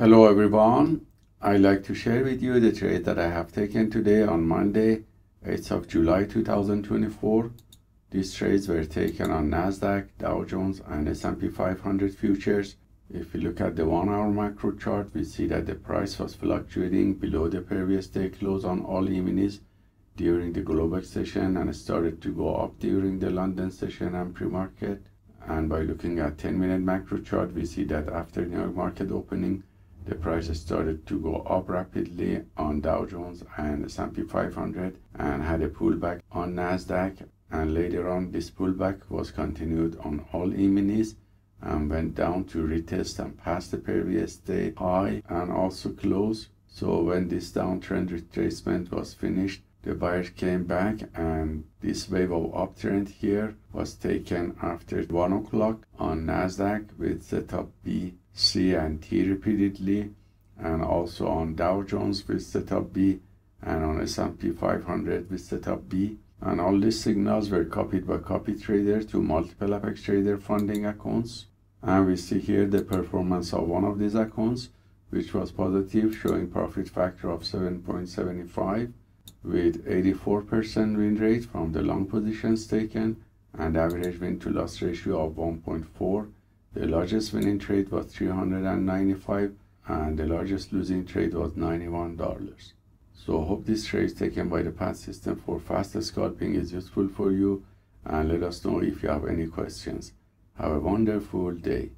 Hello everyone. I'd like to share with you the trade that I have taken today on Monday, 8th of July 2024. These trades were taken on Nasdaq, Dow Jones and S&P 500 futures. If we look at the 1 hour macro chart, we see that the price was fluctuating below the previous day close on all E-minis during the Globex session and started to go up during the London session and pre-market. And by looking at 10 minute macro chart, we see that after New York market opening, the price started to go up rapidly on Dow Jones and S&P 500 and had a pullback on Nasdaq and later on this pullback was continued on all E-minis and went down to retest and pass the previous day high and also close. So when this downtrend retracement was finished, the buyers came back and this wave of uptrend here was taken after 1 o'clock on Nasdaq with setup B C and T repeatedly, and also on Dow Jones with setup B, and on S&P 500 with setup B. And all these signals were copied by copy trader to multiple Apex Trader funding accounts. And we see here the performance of one of these accounts, which was positive, showing profit factor of 7.75 with 84% win rate from the long positions taken and average win to loss ratio of 1.4 the largest winning trade was 395 and the largest losing trade was $91. So hope this trade taken by the PAAT system for fast scalping is useful for you and let us know if you have any questions. Have a wonderful day.